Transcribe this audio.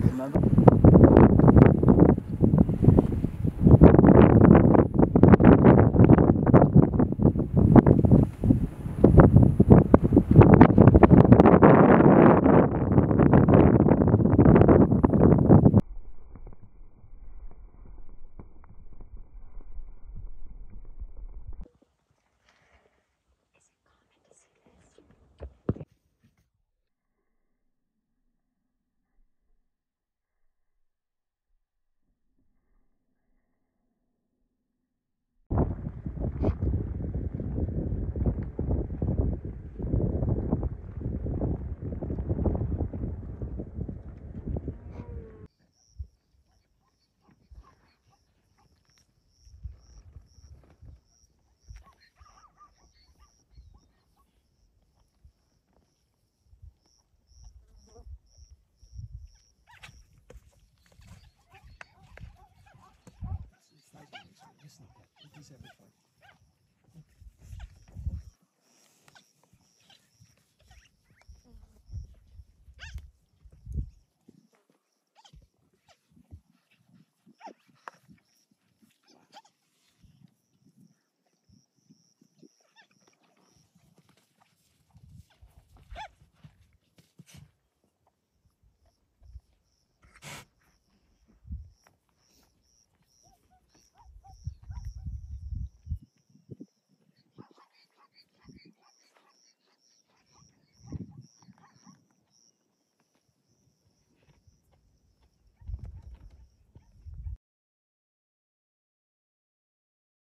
Fernando. bless everybody.